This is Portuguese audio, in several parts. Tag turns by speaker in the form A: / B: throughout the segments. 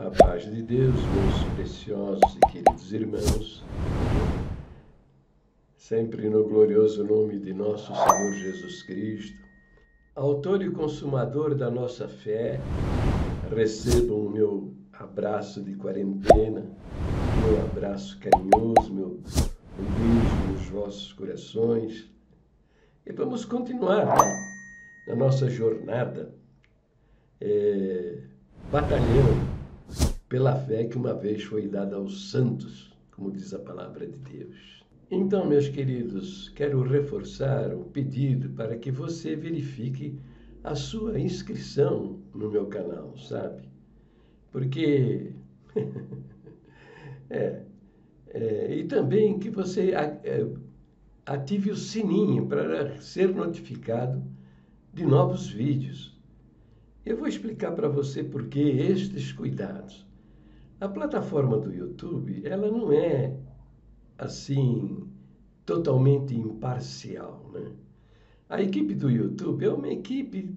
A: A paz de Deus, meus preciosos e queridos irmãos, sempre no glorioso nome de nosso Senhor Jesus Cristo, autor e consumador da nossa fé, recebam o meu abraço de quarentena, meu abraço carinhoso, meu beijo nos vossos corações. E vamos continuar né, na nossa jornada, é, batalhando pela fé que uma vez foi dada aos santos, como diz a palavra de Deus. Então, meus queridos, quero reforçar o pedido para que você verifique a sua inscrição no meu canal, sabe? Porque é, é, e também que você é, ative o sininho para ser notificado de novos vídeos. Eu vou explicar para você por que estes cuidados. A plataforma do YouTube, ela não é assim totalmente imparcial, né? A equipe do YouTube é uma equipe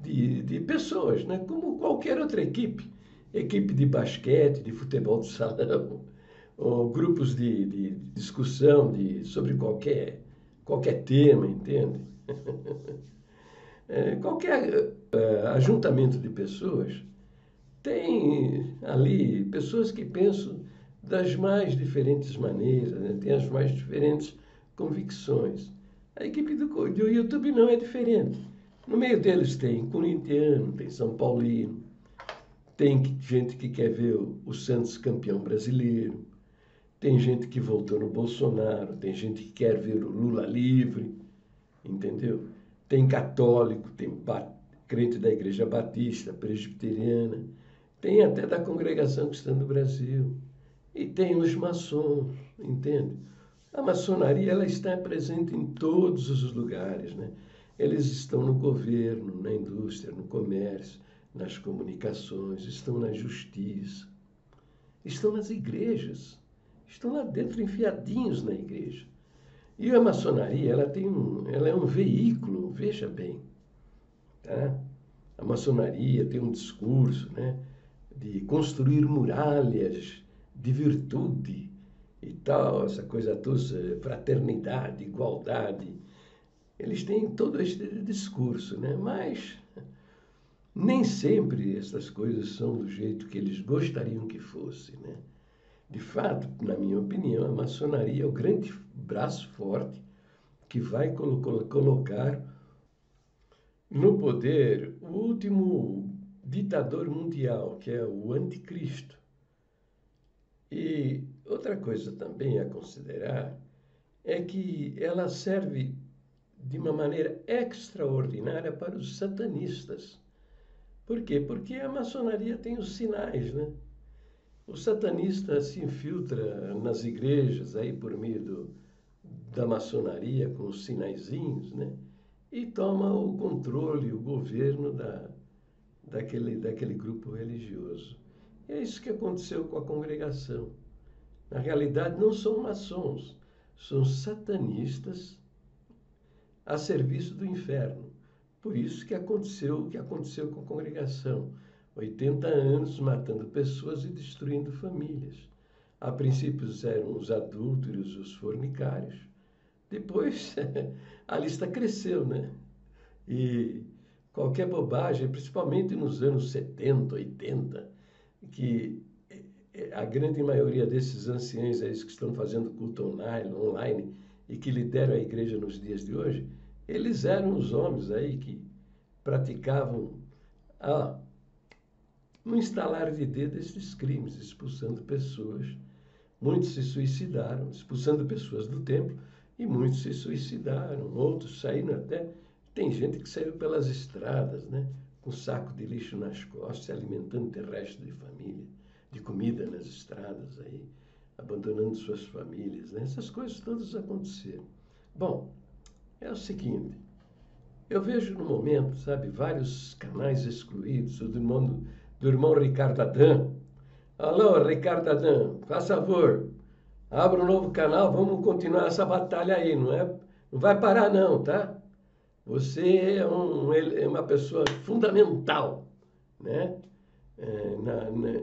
A: de, de pessoas, né? como qualquer outra equipe. Equipe de basquete, de futebol de salão, ou grupos de, de discussão de, sobre qualquer, qualquer tema, entende? é, qualquer é, ajuntamento de pessoas tem ali pessoas que pensam das mais diferentes maneiras, né? tem as mais diferentes convicções. A equipe do, do YouTube não é diferente. No meio deles tem corintiano, tem São Paulino, tem gente que quer ver o Santos campeão brasileiro, tem gente que voltou no Bolsonaro, tem gente que quer ver o Lula livre, entendeu? Tem católico, tem crente da Igreja Batista, presbiteriana, tem até da Congregação Cristã do Brasil. E tem os maçons, entende? A maçonaria ela está presente em todos os lugares, né? Eles estão no governo, na indústria, no comércio, nas comunicações, estão na justiça, estão nas igrejas estão lá dentro enfiadinhos na igreja. E a maçonaria, ela tem um, ela é um veículo, veja bem, tá? A maçonaria tem um discurso, né, de construir muralhas de virtude e tal, essa coisa toda, fraternidade, igualdade. Eles têm todo esse discurso, né? Mas nem sempre essas coisas são do jeito que eles gostariam que fosse, né? De fato, na minha opinião, a maçonaria é o grande braço forte que vai colo colocar no poder o último ditador mundial, que é o anticristo. E outra coisa também a considerar é que ela serve de uma maneira extraordinária para os satanistas. Por quê? Porque a maçonaria tem os sinais, né? O satanista se infiltra nas igrejas aí por meio do, da maçonaria com os sinaizinhos, né? E toma o controle, o governo da, daquele, daquele grupo religioso. E é isso que aconteceu com a congregação. Na realidade, não são maçons, são satanistas a serviço do inferno. Por isso que aconteceu o que aconteceu com a congregação. 80 anos matando pessoas e destruindo famílias. A princípio eram os adúlteros, os fornicários. Depois a lista cresceu, né? E qualquer bobagem, principalmente nos anos 70, 80, que a grande maioria desses anciãos aí que estão fazendo culto online, online e que lideram a igreja nos dias de hoje, eles eram os homens aí que praticavam a no instalar de dedo esses crimes, expulsando pessoas. Muitos se suicidaram, expulsando pessoas do templo, e muitos se suicidaram, outros saíram até. Tem gente que saiu pelas estradas, né? com saco de lixo nas costas, alimentando de resto de família, de comida nas estradas aí, abandonando suas famílias. Né? Essas coisas todas aconteceram. Bom, é o seguinte, eu vejo no momento, sabe, vários canais excluídos, o do mundo do irmão Ricardo Adam. Alô, Ricardo Adam, faz favor, abra um novo canal, vamos continuar essa batalha aí, não é? Não vai parar não, tá? Você é, um, é uma pessoa fundamental, né? É, na, na,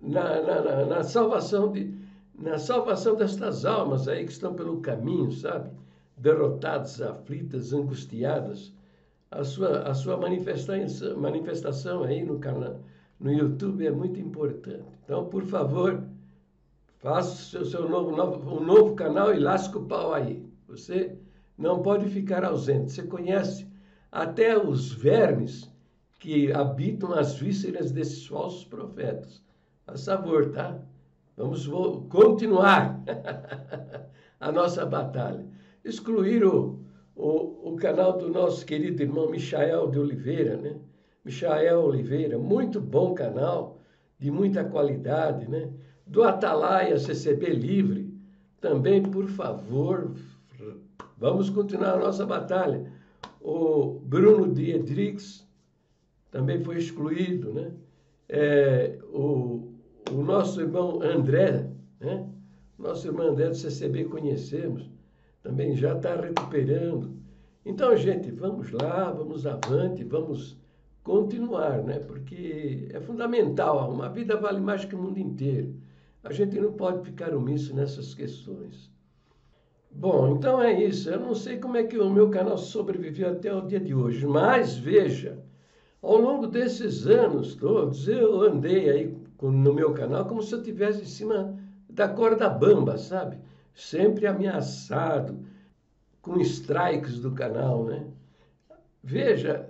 A: na, na, na, salvação de, na salvação destas almas aí que estão pelo caminho, sabe? Derrotadas, aflitas, angustiadas. A sua, a sua manifestação, manifestação aí no canal, no YouTube é muito importante. Então, por favor, faça o seu, seu novo, novo, um novo canal e lasque o pau aí. Você não pode ficar ausente. Você conhece até os vermes que habitam as vísceras desses falsos profetas. A favor, tá? Vamos continuar a nossa batalha. Excluir o, o, o, canal do nosso querido irmão Michael de Oliveira, né? Michael Oliveira, muito bom canal, de muita qualidade, né? Do Atalaia CCB Livre, também, por favor, vamos continuar a nossa batalha. O Bruno Diedrix também foi excluído, né? É, o, o nosso irmão André, né? Nosso irmão André do CCB conhecemos, também já está recuperando. Então, gente, vamos lá, vamos avante, vamos continuar, né? Porque é fundamental, uma vida vale mais que o mundo inteiro. A gente não pode ficar omisso nessas questões. Bom, então é isso. Eu não sei como é que o meu canal sobreviveu até o dia de hoje, mas veja, ao longo desses anos todos, eu andei aí no meu canal como se eu estivesse em cima da corda bamba, sabe? Sempre ameaçado com strikes do canal, né? Veja,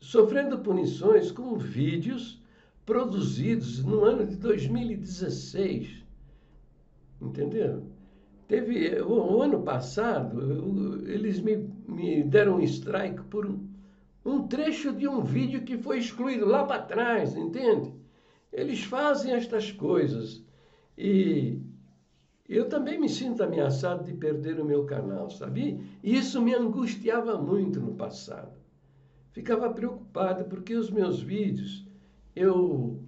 A: sofrendo punições com vídeos produzidos no ano de 2016. Entendeu? Teve o, o ano passado, eu, eles me, me deram um strike por um um trecho de um vídeo que foi excluído lá para trás, entende? Eles fazem estas coisas. E eu também me sinto ameaçado de perder o meu canal, sabe? E isso me angustiava muito no passado. Ficava preocupado porque os meus vídeos, eu,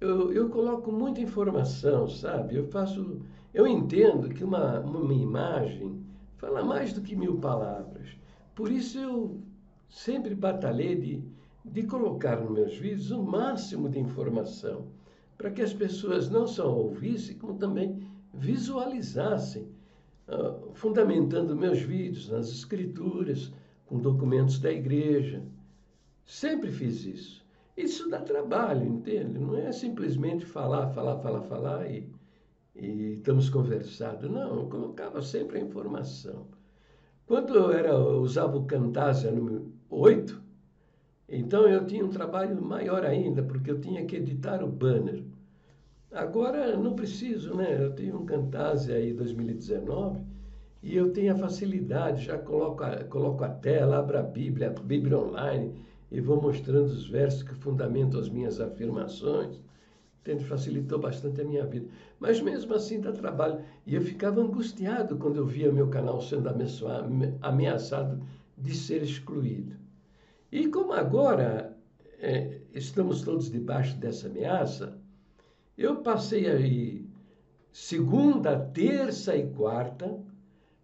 A: eu, eu coloco muita informação, sabe? Eu faço. Eu entendo que uma, uma imagem fala mais do que mil palavras. Por isso eu sempre batalhei de, de colocar nos meus vídeos o máximo de informação, para que as pessoas não só ouvissem, como também visualizassem, uh, fundamentando meus vídeos nas escrituras, com documentos da igreja. Sempre fiz isso. Isso dá trabalho, entende? Não é simplesmente falar, falar, falar, falar e, e estamos conversados. Não, eu colocava sempre a informação. Quando eu era, usava o Camtasia número 8, então eu tinha um trabalho maior ainda, porque eu tinha que editar o banner. Agora não preciso, né? Eu tenho um Camtasia aí 2019 e eu tenho a facilidade, já coloco a, coloco a tela, abro a Bíblia, a Bíblia online e vou mostrando os versos que fundamentam as minhas afirmações entende? facilitou bastante a minha vida. Mas mesmo assim dá trabalho. E eu ficava angustiado quando eu via meu canal sendo ameaçado de ser excluído. E como agora é, estamos todos debaixo dessa ameaça, eu passei aí segunda, terça e quarta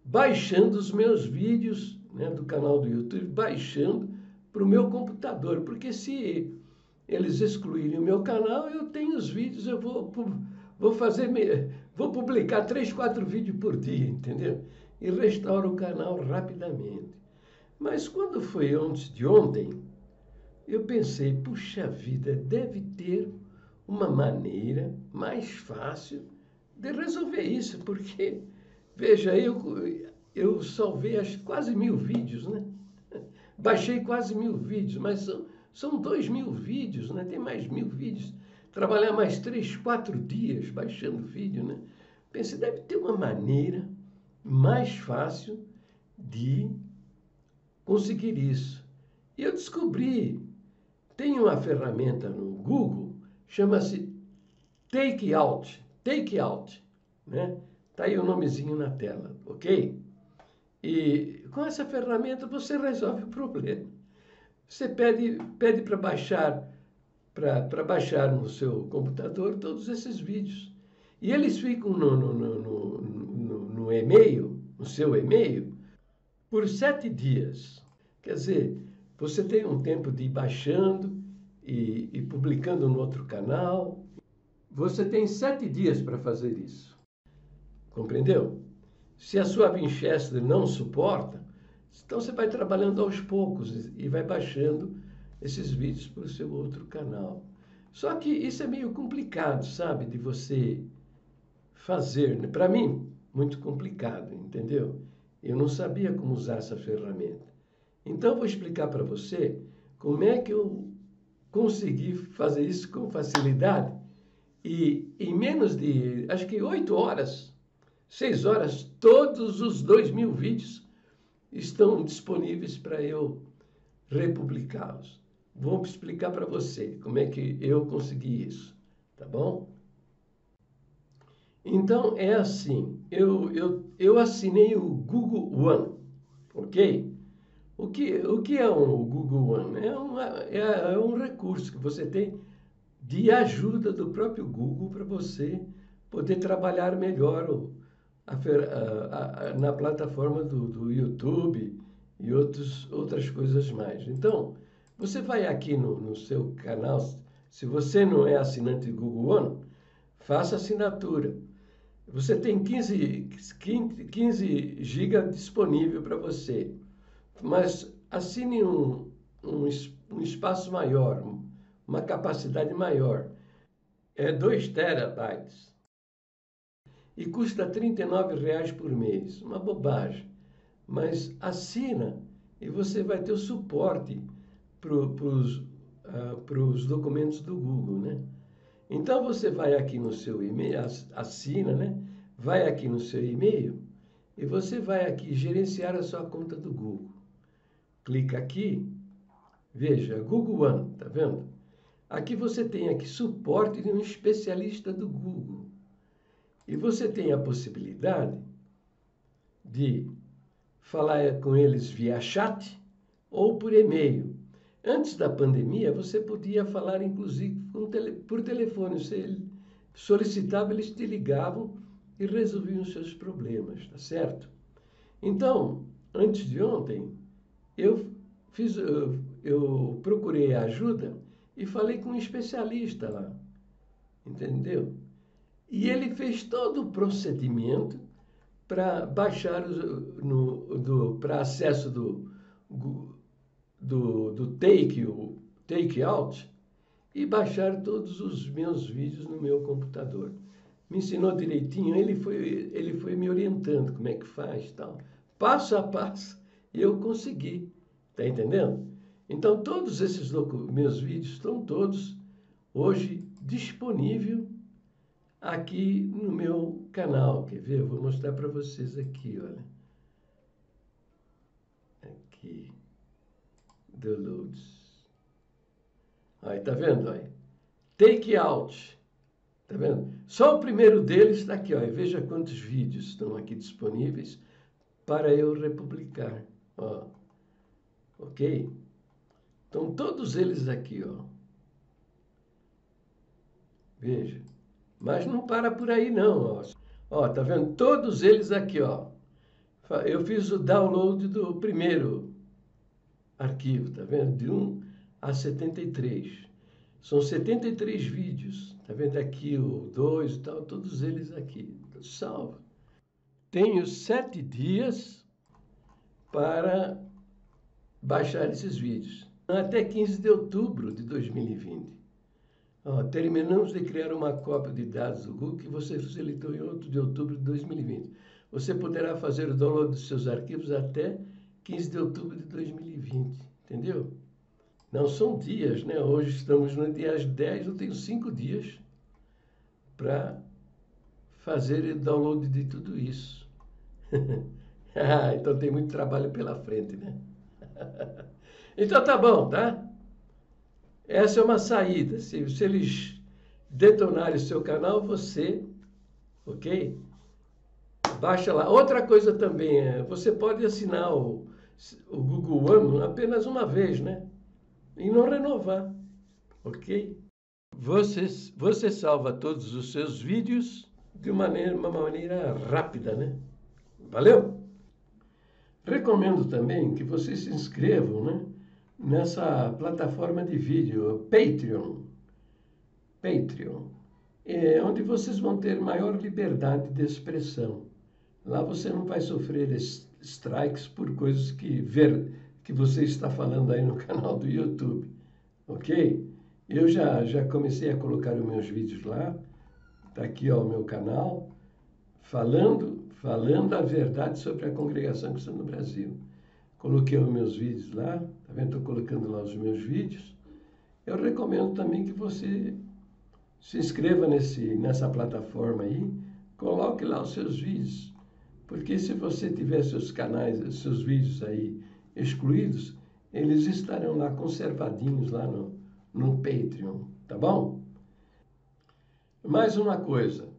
A: baixando os meus vídeos né, do canal do YouTube, baixando para o meu computador, porque se eles excluírem o meu canal, eu tenho os vídeos, eu vou, vou fazer, vou publicar três, quatro vídeos por dia, entendeu? E restauro o canal rapidamente. Mas quando foi antes de ontem, eu pensei, puxa vida, deve ter uma maneira mais fácil de resolver isso, porque, veja, eu, eu salvei as, quase mil vídeos, né? Baixei quase mil vídeos, mas são são dois mil vídeos, né? tem mais mil vídeos. Trabalhar mais três, quatro dias baixando vídeo, né? Pensei, deve ter uma maneira mais fácil de conseguir isso. E eu descobri, tem uma ferramenta no Google, chama-se Take Out, Take Out, né? Tá aí o nomezinho na tela, ok? E com essa ferramenta você resolve o problema. Você pede, pede para baixar, para baixar no seu computador todos esses vídeos. E eles ficam no, no, no, no, no e-mail, no seu e-mail, por sete dias. Quer dizer, você tem um tempo de ir baixando e, e publicando no outro canal. Você tem sete dias para fazer isso. Compreendeu? Se a sua Winchester não suporta, então você vai trabalhando aos poucos e vai baixando esses vídeos para o seu outro canal. Só que isso é meio complicado, sabe, de você fazer. Né? Para mim, muito complicado, entendeu? Eu não sabia como usar essa ferramenta. Então, vou explicar para você como é que eu consegui fazer isso com facilidade e em menos de, acho que oito horas, seis horas, todos os dois mil vídeos estão disponíveis para eu republicá-los. Vou explicar para você como é que eu consegui isso, tá bom? Então é assim, eu, eu, eu assinei o Google One, ok? O que, o que é um Google One? É, uma, é, é um recurso que você tem de ajuda do próprio Google para você poder trabalhar melhor o, a, a, a, na plataforma do, do YouTube e outros, outras coisas mais. Então, você vai aqui no, no seu canal, se você não é assinante do Google One, faça assinatura. Você tem 15, 15, 15 GB disponível para você, mas assine um, um, um espaço maior, uma capacidade maior. É 2 terabytes. E custa R$ 39,00 por mês. Uma bobagem. Mas assina e você vai ter o suporte para os uh, documentos do Google, né? Então você vai aqui no seu e-mail, assina, né? Vai aqui no seu e-mail e você vai aqui gerenciar a sua conta do Google. Clica aqui, veja, Google One, tá vendo? Aqui você tem aqui suporte de um especialista do Google. E você tem a possibilidade de falar com eles via chat ou por e-mail. Antes da pandemia, você podia falar, inclusive, por telefone. Você solicitava, eles te ligavam e resolviam os seus problemas, tá certo? Então, antes de ontem, eu fiz, eu, eu procurei ajuda e falei com um especialista lá, entendeu? E ele fez todo o procedimento para baixar no, para acesso do, do, do take, o take out, e baixar todos os meus vídeos no meu computador. Me ensinou direitinho, ele foi, ele foi me orientando como é que faz tal. Passo a passo, eu consegui. Tá entendendo? Então, todos esses meus vídeos estão todos hoje disponíveis aqui no meu canal. Quer ver? Eu vou mostrar para vocês aqui, olha. Aqui. Downloads. Aí, tá vendo? Aí? Take out. Tá vendo? Só o primeiro deles está aqui, ó. E veja quantos vídeos estão aqui disponíveis para eu republicar. Ó. Ok? Então, todos eles aqui, ó. Veja. Mas não para por aí, não, ó. Ó, tá vendo? Todos eles aqui, ó. Eu fiz o download do primeiro arquivo, tá vendo? De 1 a 73. São 73 vídeos. Tá vendo aqui o 2 e tal, todos eles aqui. Salvo. Tenho sete dias para baixar esses vídeos. Até 15 de outubro de 2020. Ó, terminamos de criar uma cópia de dados do Google que você facilitou em 8 de outubro de 2020. Você poderá fazer o download dos seus arquivos até 15 de outubro de 2020. Entendeu? Não são dias, né? Hoje estamos no dia 10, eu tenho cinco dias para fazer o download de tudo isso. ah, então tem muito trabalho pela frente, né? então tá bom, tá? Essa é uma saída. Se, se eles detonarem o seu canal, você, ok? Baixa lá. Outra coisa também é, você pode assinar o, o Google One apenas uma vez, né? E não renovar, ok? Você, você salva todos os seus vídeos de uma maneira, uma maneira rápida, né? Valeu? Recomendo também que vocês se inscrevam né, nessa plataforma de vídeo, Patreon. Patreon. é, onde vocês vão ter maior liberdade de expressão. Lá você não vai sofrer strikes por coisas que, ver, que você está falando aí no canal do YouTube, ok? Eu já, já comecei a colocar os meus vídeos lá, está aqui ó, o meu canal, falando, falando a verdade sobre a congregação cristã no Brasil. Coloquei os meus vídeos lá, tá vendo? Estou colocando lá os meus vídeos. Eu recomendo também que você se inscreva nesse, nessa plataforma aí, coloque lá os seus vídeos. Porque se você tiver seus canais, seus vídeos aí excluídos, eles estarão lá conservadinhos lá no, no Patreon, tá bom? Mais uma coisa,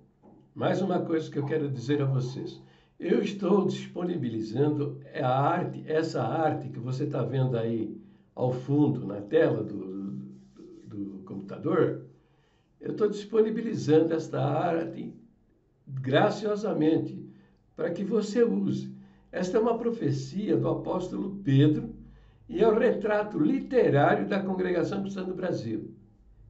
A: mais uma coisa que eu quero dizer a vocês. Eu estou disponibilizando a arte, essa arte que você está vendo aí ao fundo na tela do, do, do computador, eu estou disponibilizando esta arte graciosamente para que você use. Esta é uma profecia do apóstolo Pedro e é o retrato literário da congregação cristã do Brasil.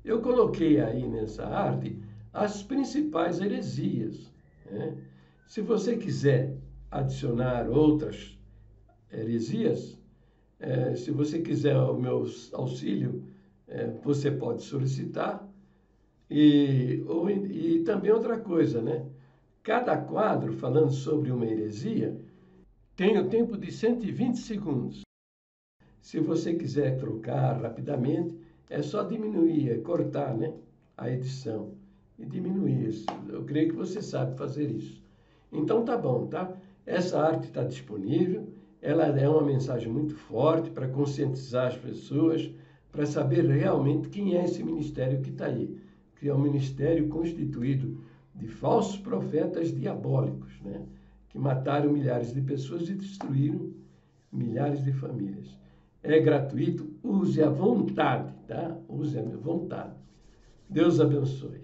A: Eu coloquei aí nessa arte as principais heresias. Né? Se você quiser adicionar outras heresias, é, se você quiser o meu auxílio, é, você pode solicitar. E, ou, e também outra coisa, né? Cada quadro falando sobre uma heresia tem o tempo de 120 segundos. Se você quiser trocar rapidamente, é só diminuir, é cortar né, a edição e diminuir isso. Eu creio que você sabe fazer isso. Então tá bom, tá? Essa arte está disponível, ela é uma mensagem muito forte para conscientizar as pessoas, para saber realmente quem é esse ministério que está aí que é um ministério constituído de falsos profetas diabólicos, né? que mataram milhares de pessoas e destruíram milhares de famílias. É gratuito, use à vontade, tá? Use à vontade. Deus abençoe.